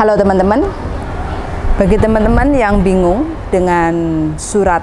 Halo teman-teman, bagi teman-teman yang bingung dengan surat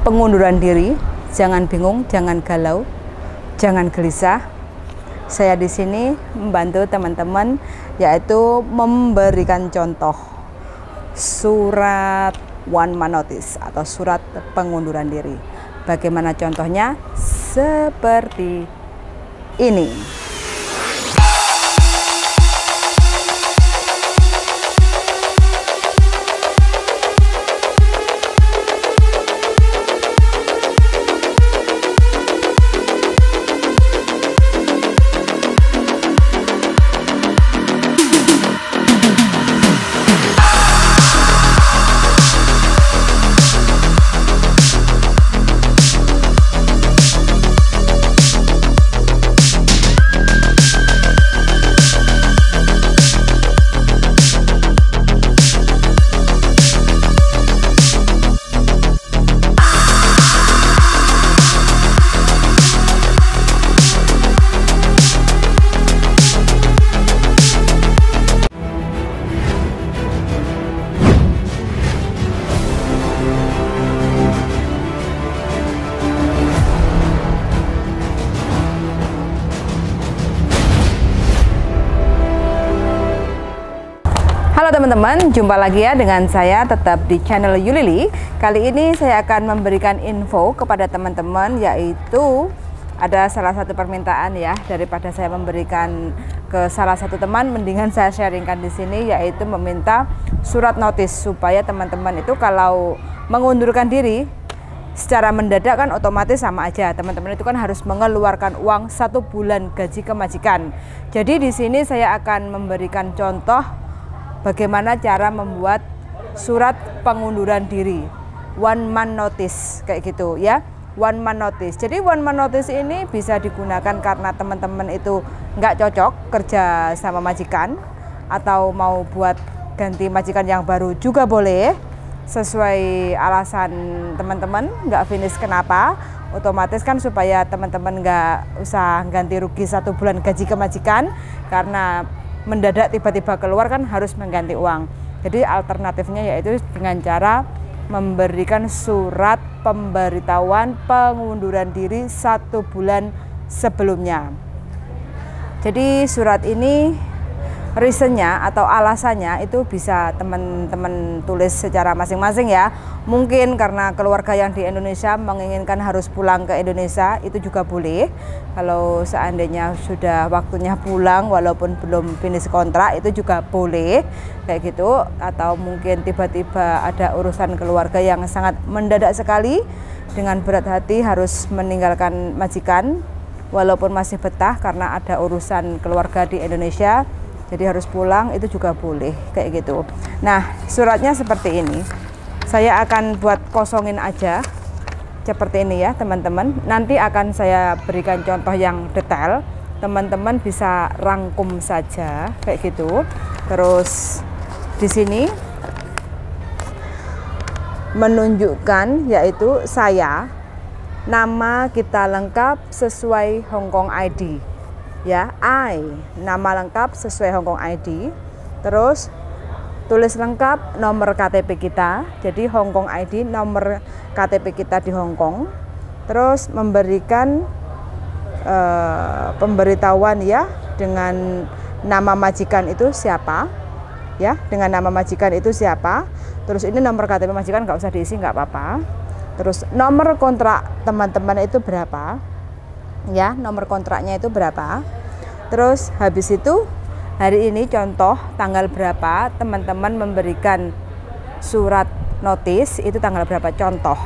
pengunduran diri, jangan bingung, jangan galau, jangan gelisah. Saya di sini membantu teman-teman yaitu memberikan contoh surat one man notice atau surat pengunduran diri. Bagaimana contohnya? Seperti ini. Teman-teman, jumpa lagi ya dengan saya tetap di channel Yulili. Kali ini saya akan memberikan info kepada teman-teman yaitu ada salah satu permintaan ya daripada saya memberikan ke salah satu teman mendingan saya sharingkan di sini yaitu meminta surat notis supaya teman-teman itu kalau mengundurkan diri secara mendadak kan otomatis sama aja teman-teman itu kan harus mengeluarkan uang satu bulan gaji kemajikan jadi di sini saya akan memberikan contoh bagaimana cara membuat surat pengunduran diri? One man notice kayak gitu ya. One man notice. Jadi one man notice ini bisa digunakan karena teman-teman itu nggak cocok kerja sama majikan atau mau buat ganti majikan yang baru juga boleh sesuai alasan teman-teman nggak finish kenapa. Otomatis kan supaya teman-teman nggak usah ganti rugi satu bulan gaji kemajikan karena mendadak tiba-tiba keluar kan harus mengganti uang. Jadi alternatifnya yaitu dengan cara memberikan surat pemberitahuan pengunduran diri satu bulan sebelumnya. Jadi surat ini reasonnya atau alasannya itu bisa teman-teman tulis secara masing-masing ya. Mungkin karena keluarga yang di Indonesia menginginkan harus pulang ke Indonesia itu juga boleh. Kalau seandainya sudah waktunya pulang walaupun belum finish kontrak itu juga boleh kayak gitu. Atau mungkin tiba-tiba ada urusan keluarga yang sangat mendadak sekali dengan berat hati harus meninggalkan majikan walaupun masih betah karena ada urusan keluarga di Indonesia jadi harus pulang itu juga boleh kayak gitu. Nah suratnya seperti ini. Saya akan buat kosongin aja seperti ini ya teman-teman. Nanti akan saya berikan contoh yang detail. Teman-teman bisa rangkum saja kayak gitu. Terus di sini menunjukkan yaitu saya. Nama kita lengkap sesuai Hongkong ID ya I. Nama lengkap sesuai Hongkong ID terus tulis lengkap nomor KTP kita. Jadi Hongkong ID nomor KTP kita di Hongkong terus memberikan uh, pemberitahuan ya dengan nama majikan itu siapa. Ya dengan nama majikan itu siapa. Terus ini nomor KTP majikan nggak usah diisi nggak apa-apa. Terus nomor kontrak teman-teman itu berapa ya nomor kontraknya itu berapa? Terus habis itu hari ini contoh tanggal berapa teman-teman memberikan surat notis itu tanggal berapa? Contoh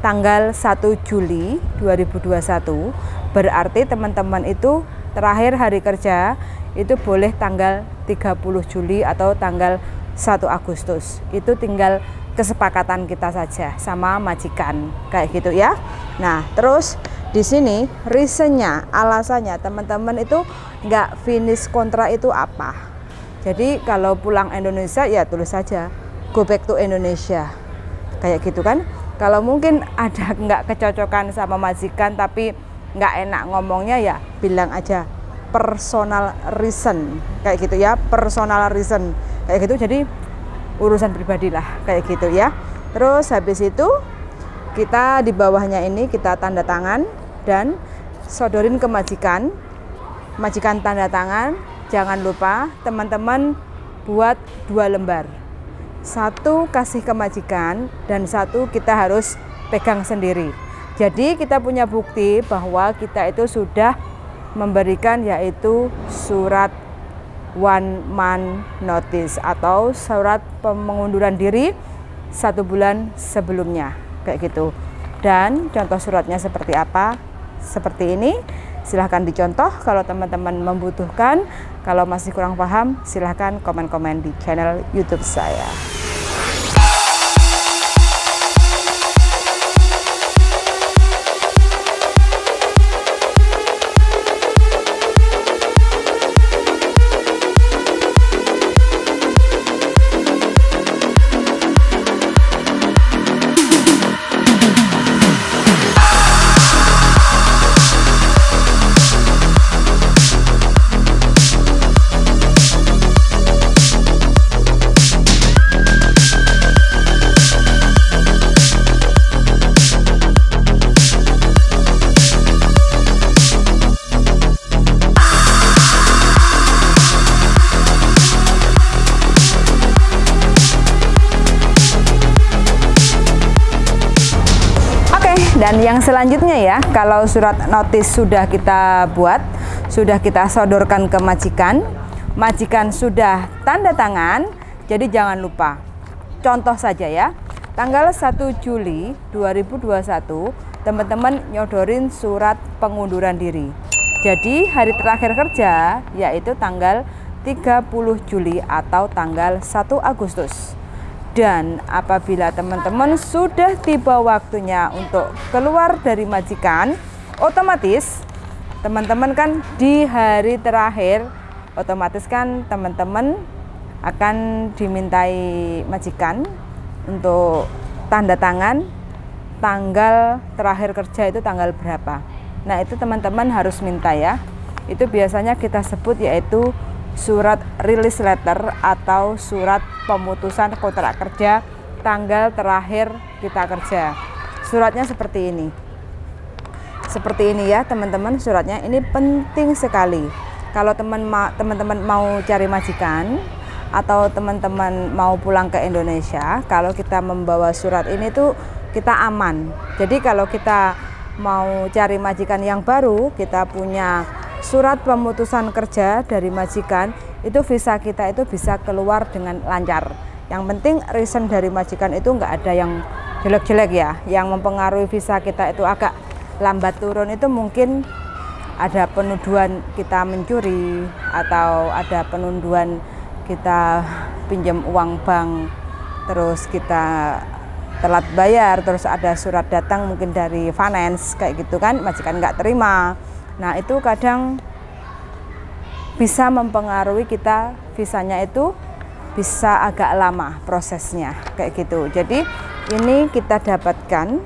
tanggal 1 Juli 2021 berarti teman-teman itu terakhir hari kerja itu boleh tanggal 30 Juli atau tanggal 1 Agustus. Itu tinggal kesepakatan kita saja sama majikan kayak gitu ya. Nah terus di sini reasonnya alasannya teman-teman itu nggak finish kontrak itu apa. Jadi kalau pulang Indonesia ya tulis saja go back to Indonesia. Kayak gitu kan? Kalau mungkin ada nggak kecocokan sama majikan tapi nggak enak ngomongnya ya bilang aja personal reason. Kayak gitu ya personal reason. Kayak gitu jadi urusan pribadi lah kayak gitu ya. Terus habis itu kita di bawahnya ini kita tanda tangan dan sodorin ke majikan majikan tanda tangan. Jangan lupa teman-teman buat dua lembar. Satu kasih ke majikan dan satu kita harus pegang sendiri. Jadi kita punya bukti bahwa kita itu sudah memberikan yaitu surat one man notice atau surat pengunduran diri satu bulan sebelumnya kayak gitu. Dan contoh suratnya seperti apa? Seperti ini. Silahkan dicontoh. Kalau teman-teman membutuhkan kalau masih kurang paham silahkan komen-komen di channel youtube saya Dan yang selanjutnya ya, kalau surat notis sudah kita buat, sudah kita sodorkan ke majikan, majikan sudah tanda tangan, jadi jangan lupa. Contoh saja ya, tanggal 1 Juli 2021, teman-teman nyodorin surat pengunduran diri. Jadi hari terakhir kerja yaitu tanggal 30 Juli atau tanggal 1 Agustus. Dan apabila teman-teman sudah tiba waktunya untuk keluar dari majikan, otomatis teman-teman kan di hari terakhir otomatis kan teman-teman akan dimintai majikan untuk tanda tangan tanggal terakhir kerja itu tanggal berapa. Nah, itu teman-teman harus minta ya. Itu biasanya kita sebut yaitu surat release letter atau surat pemutusan kontrak kerja tanggal terakhir kita kerja. Suratnya seperti ini. Seperti ini ya teman-teman suratnya ini penting sekali. Kalau teman teman-teman mau cari majikan atau teman-teman mau pulang ke Indonesia, kalau kita membawa surat ini tuh kita aman. Jadi kalau kita mau cari majikan yang baru, kita punya surat pemutusan kerja dari majikan itu visa kita itu bisa keluar dengan lancar. Yang penting reason dari majikan itu nggak ada yang jelek-jelek ya. Yang mempengaruhi visa kita itu agak lambat turun itu mungkin ada penuduhan kita mencuri atau ada penunduan kita pinjam uang bank terus kita telat bayar terus ada surat datang mungkin dari finance kayak gitu kan majikan nggak terima Nah, itu kadang bisa mempengaruhi kita visanya itu bisa agak lama prosesnya kayak gitu. Jadi ini kita dapatkan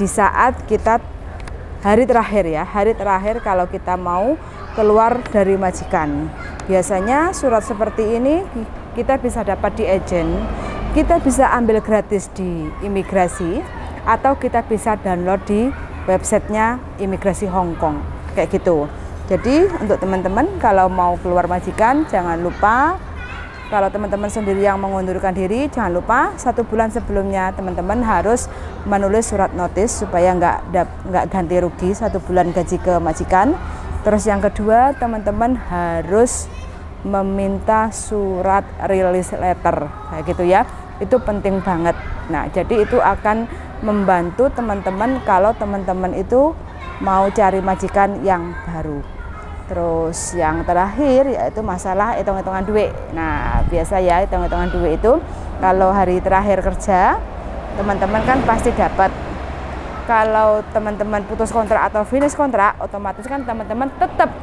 di saat kita hari terakhir ya, hari terakhir kalau kita mau keluar dari majikan. Biasanya surat seperti ini kita bisa dapat di agent, kita bisa ambil gratis di imigrasi atau kita bisa download di websitenya imigrasi Hong Kong kayak gitu. Jadi untuk teman-teman kalau mau keluar majikan jangan lupa kalau teman-teman sendiri yang mengundurkan diri jangan lupa satu bulan sebelumnya teman-teman harus menulis surat notis supaya nggak nggak ganti rugi satu bulan gaji ke majikan. Terus yang kedua teman-teman harus meminta surat release letter kayak gitu ya. Itu penting banget. Nah jadi itu akan membantu teman-teman kalau teman-teman itu mau cari majikan yang baru. Terus yang terakhir yaitu masalah hitung-hitungan duit. Nah, biasa ya hitung-hitungan duit itu kalau hari terakhir kerja teman-teman kan pasti dapat kalau teman-teman putus kontrak atau finish kontrak otomatis kan teman-teman tetap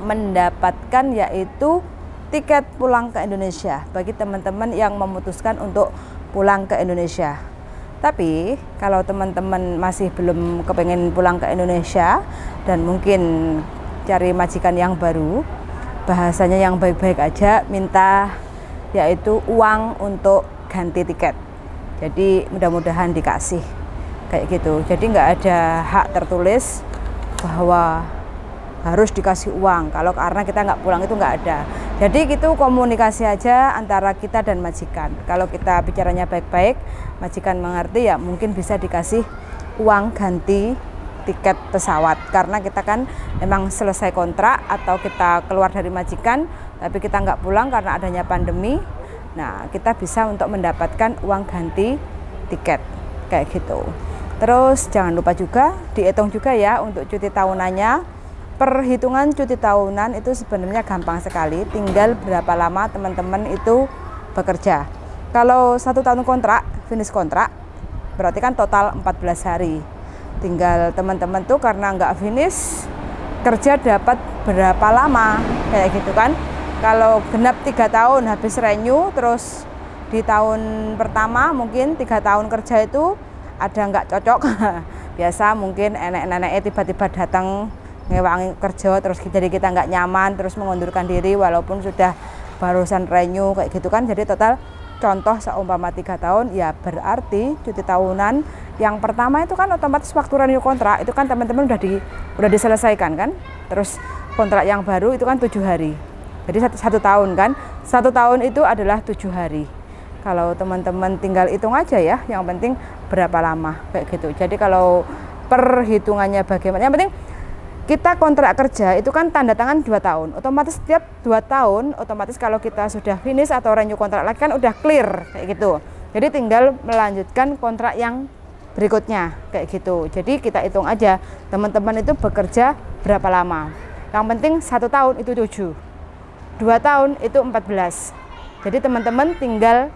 mendapatkan yaitu tiket pulang ke Indonesia bagi teman-teman yang memutuskan untuk pulang ke Indonesia. Tapi kalau teman-teman masih belum kepengen pulang ke Indonesia dan mungkin cari majikan yang baru, bahasanya yang baik-baik aja, minta yaitu uang untuk ganti tiket. Jadi mudah-mudahan dikasih. Kayak gitu. Jadi nggak ada hak tertulis bahwa harus dikasih uang. Kalau karena kita nggak pulang itu nggak ada. Jadi gitu komunikasi aja antara kita dan majikan. Kalau kita bicaranya baik-baik majikan mengerti ya mungkin bisa dikasih uang ganti tiket pesawat. Karena kita kan memang selesai kontrak atau kita keluar dari majikan tapi kita nggak pulang karena adanya pandemi. Nah kita bisa untuk mendapatkan uang ganti tiket kayak gitu. Terus jangan lupa juga dihitung juga ya untuk cuti tahunannya. Perhitungan cuti tahunan itu sebenarnya gampang sekali tinggal berapa lama teman-teman itu bekerja. Kalau satu tahun kontrak finish kontrak berarti kan total 14 hari. Tinggal teman-teman tuh karena nggak finish kerja dapat berapa lama kayak gitu kan. Kalau genap tiga tahun habis renew terus di tahun pertama mungkin tiga tahun kerja itu ada nggak cocok. Biasa mungkin nenek-neneknya tiba-tiba datang ngewangi kerja terus jadi kita nggak nyaman terus mengundurkan diri walaupun sudah barusan renew kayak gitu kan. Jadi total contoh seumpama tiga tahun ya berarti cuti tahunan yang pertama itu kan otomatis waktu renew kontrak itu kan teman-teman udah di udah diselesaikan kan? Terus kontrak yang baru itu kan tujuh hari. Jadi satu, satu tahun kan? Satu tahun itu adalah tujuh hari. Kalau teman-teman tinggal hitung aja ya yang penting berapa lama kayak gitu. Jadi kalau perhitungannya bagaimana? Yang penting kita kontrak kerja itu kan tanda tangan dua tahun. Otomatis setiap dua tahun otomatis kalau kita sudah finish atau renew kontrak lagi kan udah clear kayak gitu. Jadi tinggal melanjutkan kontrak yang berikutnya kayak gitu. Jadi kita hitung aja teman-teman itu bekerja berapa lama. Yang penting satu tahun itu tujuh dua tahun itu empat belas. Jadi teman-teman tinggal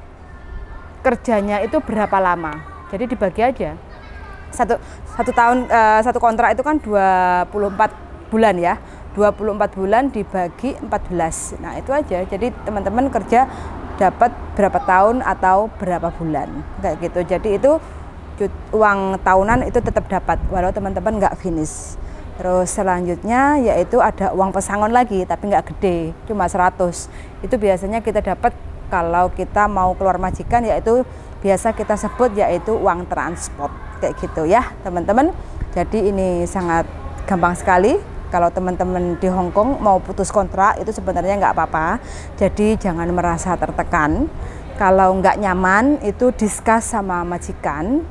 kerjanya itu berapa lama. Jadi dibagi aja satu satu tahun uh, satu kontrak itu kan 24 bulan ya. 24 bulan dibagi 14 nah itu aja. Jadi teman-teman kerja dapat berapa tahun atau berapa bulan. Kayak gitu. Jadi itu uang tahunan itu tetap dapat walau teman-teman nggak finish. Terus selanjutnya yaitu ada uang pesangon lagi tapi nggak gede cuma 100 itu biasanya kita dapat kalau kita mau keluar majikan yaitu biasa kita sebut yaitu uang transport kayak gitu ya teman-teman. Jadi ini sangat gampang sekali. Kalau teman-teman di Hong Kong mau putus kontrak itu sebenarnya nggak apa-apa. Jadi jangan merasa tertekan. Kalau nggak nyaman itu diskus sama majikan.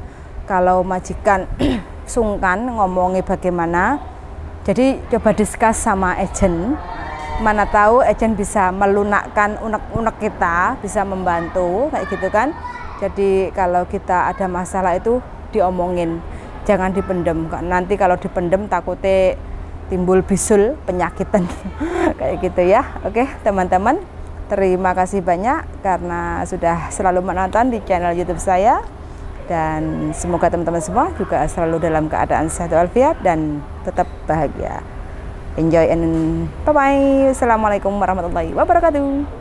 Kalau majikan sungkan ngomongi bagaimana. Jadi coba diskus sama agent. Mana tahu agent bisa melunakkan unek-unek kita bisa membantu kayak gitu kan. Jadi kalau kita ada masalah itu diomongin. Jangan dipendem nanti kalau dipendem takutnya timbul bisul penyakitan. Kayak gitu ya. Oke teman-teman. Terima kasih banyak karena sudah selalu menonton di channel YouTube saya. Dan semoga teman-teman semua juga selalu dalam keadaan sehat walafiat dan tetap bahagia. Enjoy and bye bye assalamualaikum warahmatullahi wabarakatuh